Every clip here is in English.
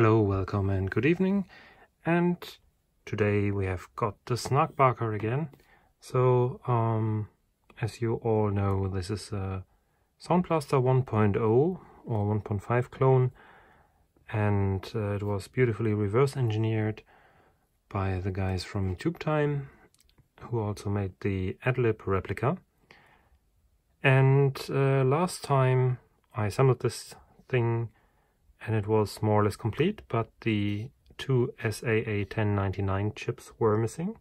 Hello, welcome and good evening. And today we have got the Snarkbarker again. So, um, as you all know, this is a Sound Blaster 1.0 or 1.5 clone. And uh, it was beautifully reverse engineered by the guys from Tube Time, who also made the Adlib replica. And uh, last time I assembled this thing and it was more or less complete, but the two SAA 1099 chips were missing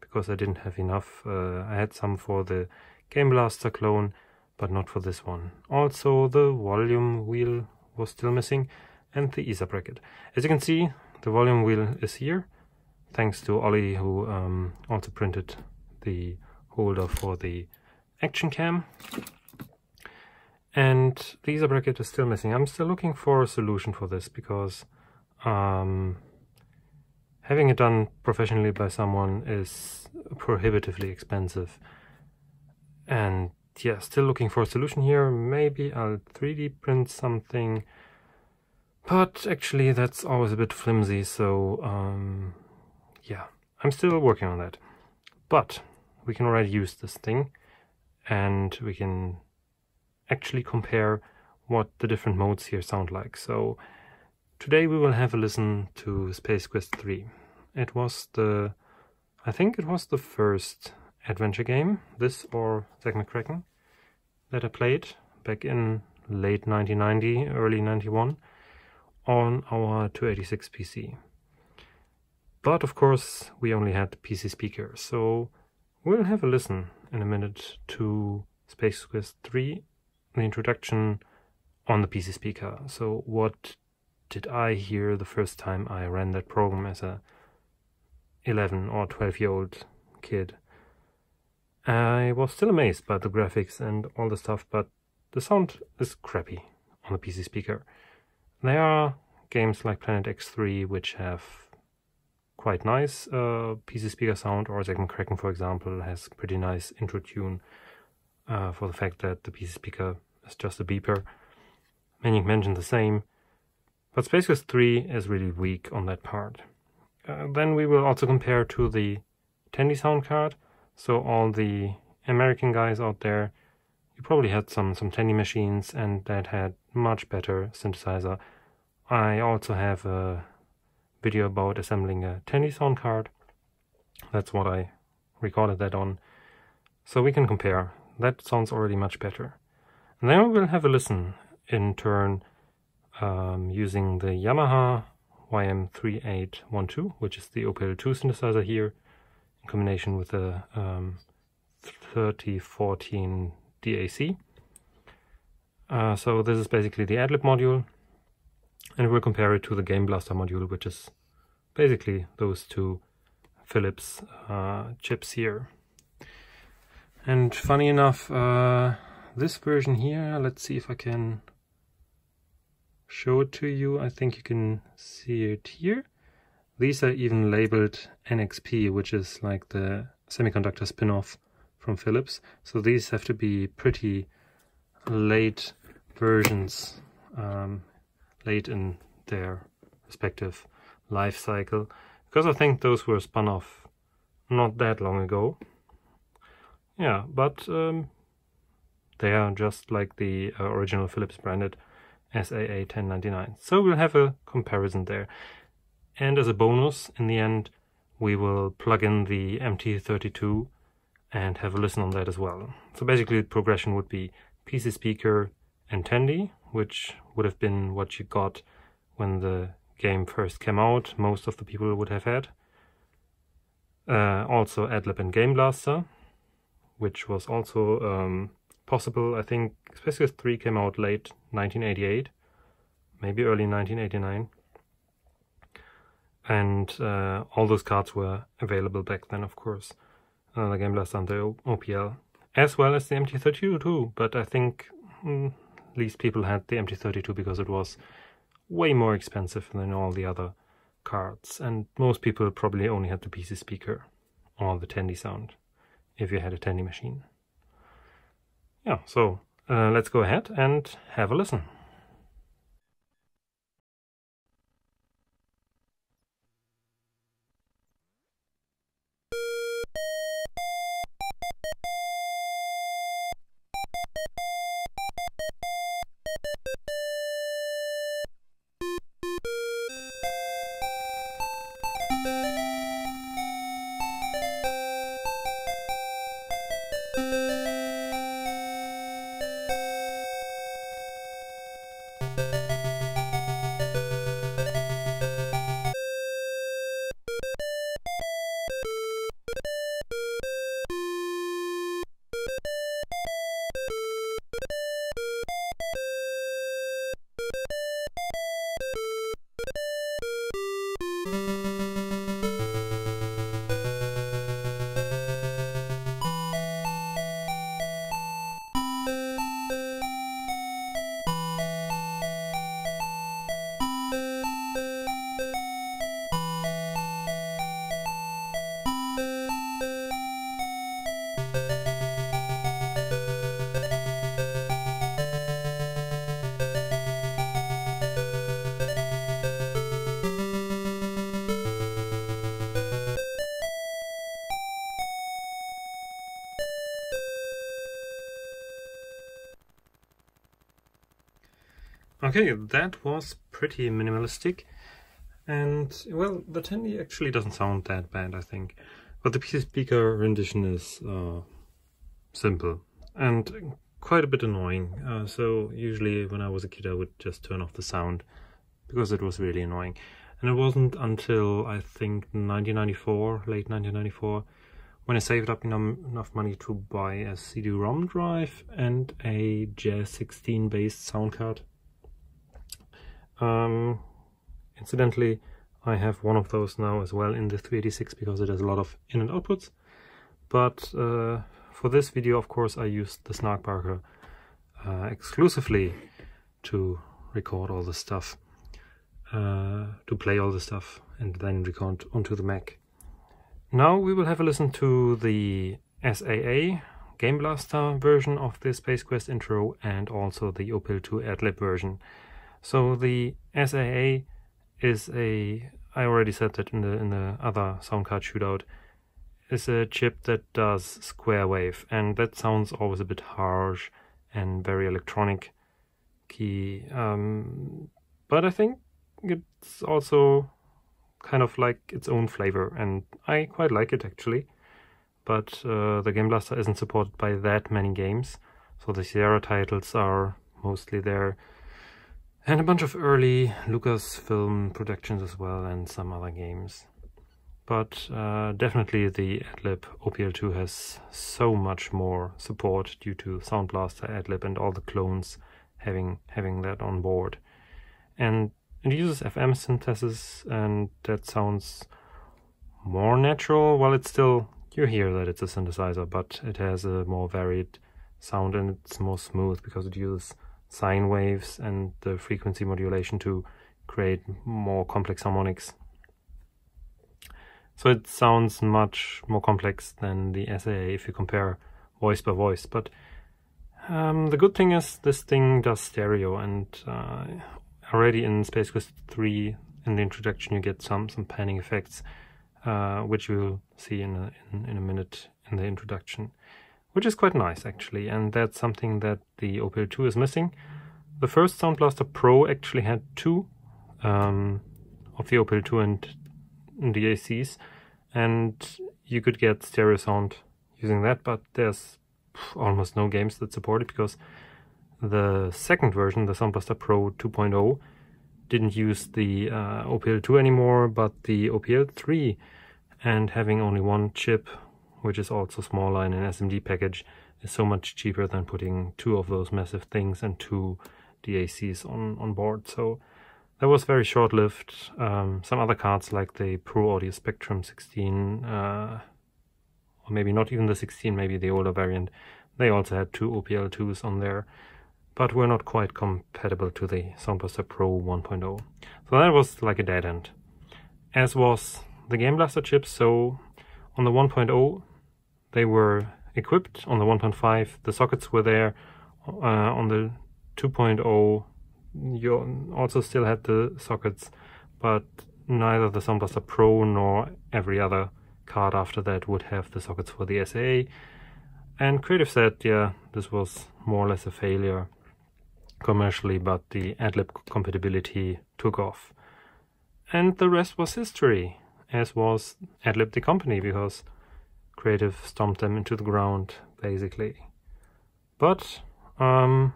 because I didn't have enough. Uh, I had some for the Game Blaster clone, but not for this one. Also, the volume wheel was still missing and the ISA bracket. As you can see, the volume wheel is here, thanks to Ollie who um, also printed the holder for the action cam. And the ISA bracket is still missing. I'm still looking for a solution for this because um, having it done professionally by someone is prohibitively expensive. And yeah, still looking for a solution here. Maybe I'll 3D print something. But actually that's always a bit flimsy, so um, yeah, I'm still working on that. But we can already use this thing and we can actually compare what the different modes here sound like. So today we will have a listen to Space Quest 3. It was the, I think it was the first adventure game, this or Zak McKracken, that I played back in late 1990, early 91 on our 286 PC. But of course we only had PC speaker, so we'll have a listen in a minute to Space Quest 3 the introduction on the PC speaker. So what did I hear the first time I ran that program as a 11 or 12 year old kid? I was still amazed by the graphics and all the stuff, but the sound is crappy on the PC speaker. There are games like Planet X3 which have quite nice uh, PC speaker sound, or Zak McKracken, for example, has pretty nice intro tune uh, for the fact that the PC speaker is just a beeper. Maniac Mansion the same, but Space Quest 3 is really weak on that part. Uh, then we will also compare to the Tandy sound card, so all the American guys out there, you probably had some, some Tandy machines and that had much better synthesizer. I also have a video about assembling a Tandy sound card. That's what I recorded that on. So we can compare that sounds already much better. And then we will have a listen in turn um, using the Yamaha YM3812, which is the OPL2 synthesizer here, in combination with the um, 3014 DAC. Uh, so this is basically the Adlib module, and we'll compare it to the Game Blaster module, which is basically those two Philips uh, chips here. And funny enough, uh, this version here, let's see if I can show it to you. I think you can see it here. These are even labeled NXP, which is like the semiconductor spin-off from Philips. So these have to be pretty late versions, um, late in their respective life cycle, because I think those were spun off not that long ago. Yeah, but um, they are just like the uh, original Philips branded SAA 1099. So we'll have a comparison there. And as a bonus, in the end, we will plug in the MT32 and have a listen on that as well. So basically the progression would be PC speaker and Tandy, which would have been what you got when the game first came out, most of the people would have had. Uh, also Adlib and Game Blaster, which was also um, possible. I think Space Quest 3 came out late 1988, maybe early 1989. And uh, all those cards were available back then, of course. Uh, the Game Blaster the OPL, as well as the MT32 too. But I think mm, least people had the MT32 because it was way more expensive than all the other cards. And most people probably only had the PC speaker or the Tandy sound if you had a Tandy machine. Yeah, so uh, let's go ahead and have a listen. Okay, that was pretty minimalistic. And, well, the Tandy actually doesn't sound that bad, I think. But the PC speaker rendition is uh, simple and quite a bit annoying. Uh, so usually when I was a kid I would just turn off the sound because it was really annoying. And it wasn't until I think 1994, late 1994, when I saved up enough money to buy a CD-ROM drive and a Jazz 16 based sound card. Um, incidentally, I have one of those now as well in the 386 because it has a lot of in and outputs. But uh, for this video, of course, I used the SnarkBarker uh, exclusively to record all the stuff, uh, to play all the stuff and then record onto the Mac. Now we will have a listen to the SAA Game Blaster version of the Space Quest intro and also the OPL 2 AdLib version. So the SAA is a I already said that in the in the other sound card shootout is a chip that does square wave and that sounds always a bit harsh and very electronic key um, but I think it's also kind of like its own flavor, and I quite like it actually. But uh, the Game Blaster isn't supported by that many games, so the Sierra titles are mostly there. And a bunch of early Lucasfilm productions as well, and some other games. But uh, definitely the AdLib OPL2 has so much more support due to Sound Blaster, AdLib, and all the clones having having that on board. And it uses FM synthesis and that sounds more natural. while it's still, you hear that it's a synthesizer, but it has a more varied sound and it's more smooth because it uses sine waves and the frequency modulation to create more complex harmonics. So it sounds much more complex than the SAA if you compare voice by voice. But um, the good thing is this thing does stereo and uh, already in Space Quest 3 in the introduction you get some some panning effects uh, which we'll see in a, in, in, a minute in the introduction which is quite nice actually and that's something that the OPL 2 is missing. The first Sound Blaster Pro actually had two um, of the OPL 2 and DACs and you could get stereo sound using that but there's almost no games that support it because the second version, the Sound Blaster Pro 2.0, didn't use the uh, OPL2 anymore, but the OPL3, and having only one chip, which is also smaller in an SMD package, is so much cheaper than putting two of those massive things and two DACs on, on board. So that was very short-lived. Um, some other cards like the Pro Audio Spectrum 16, uh, or maybe not even the 16, maybe the older variant, they also had two OPL2s on there but were not quite compatible to the Sound Blaster Pro 1.0. So that was like a dead end. As was the Game Blaster chips, so on the 1.0 they were equipped, on the 1.5 the sockets were there, uh, on the 2.0 you also still had the sockets, but neither the Sound Blaster Pro nor every other card after that would have the sockets for the SAA. And Creative said, yeah, this was more or less a failure commercially, but the AdLib compatibility took off. And the rest was history, as was AdLib the company, because Creative stomped them into the ground, basically. But, um,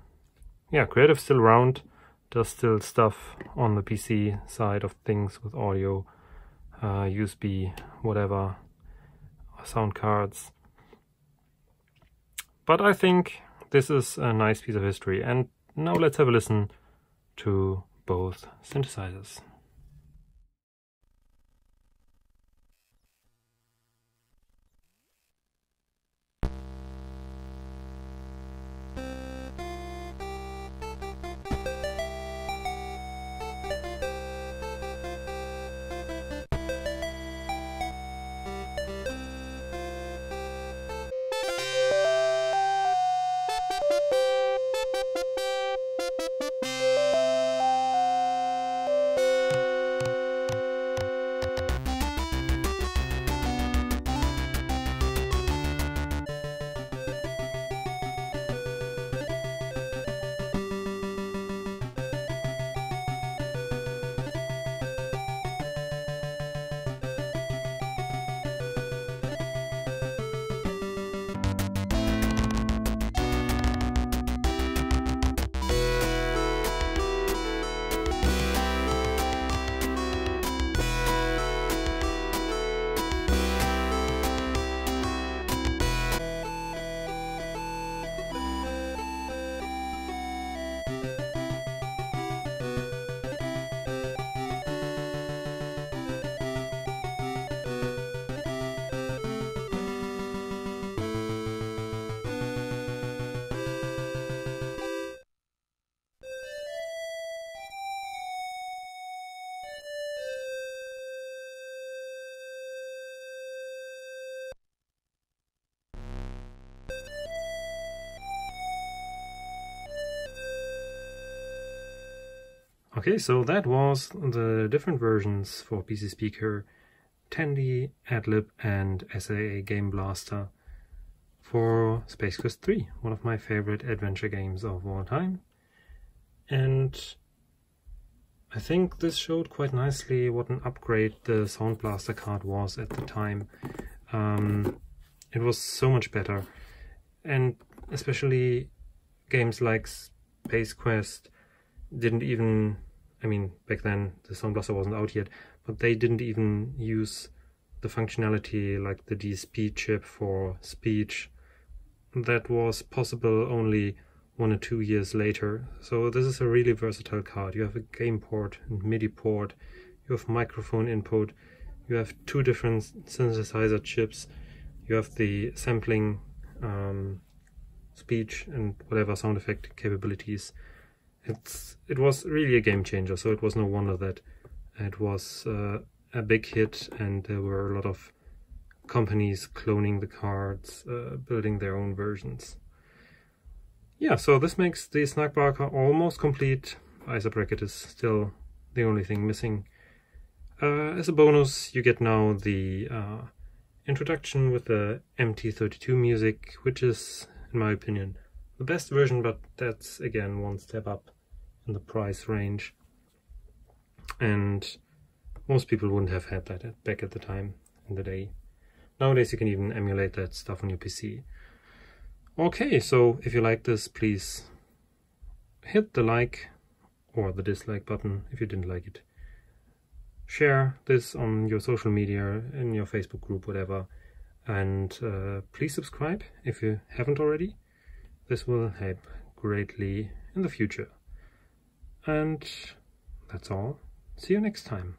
yeah, Creative still around, does still stuff on the PC side of things with audio, uh, USB, whatever, sound cards. But I think this is a nice piece of history, and now let's have a listen to both synthesizers. Okay, so that was the different versions for PC Speaker, Tandy, AdLib and SAA Game Blaster for Space Quest 3, one of my favorite adventure games of all time. And I think this showed quite nicely what an upgrade the Sound Blaster card was at the time. Um, it was so much better. And especially games like Space Quest didn't even, I mean, back then the Sound Blaster wasn't out yet, but they didn't even use the functionality like the DSP chip for speech. That was possible only one or two years later. So this is a really versatile card. You have a game port and MIDI port, you have microphone input, you have two different synthesizer chips, you have the sampling um, speech and whatever sound effect capabilities. It's it was really a game changer, so it was no wonder that it was uh, a big hit and there were a lot of companies cloning the cards, uh, building their own versions. Yeah, so this makes the Snarkbarker almost complete. ISA bracket is still the only thing missing. Uh, as a bonus, you get now the uh, introduction with the MT32 music, which is, in my opinion, the best version, but that's again one step up in the price range. And most people wouldn't have had that back at the time in the day. Nowadays you can even emulate that stuff on your PC. Okay, so if you like this, please hit the like or the dislike button if you didn't like it. Share this on your social media, in your Facebook group, whatever. And uh, please subscribe if you haven't already. This will help greatly in the future. And that's all. See you next time.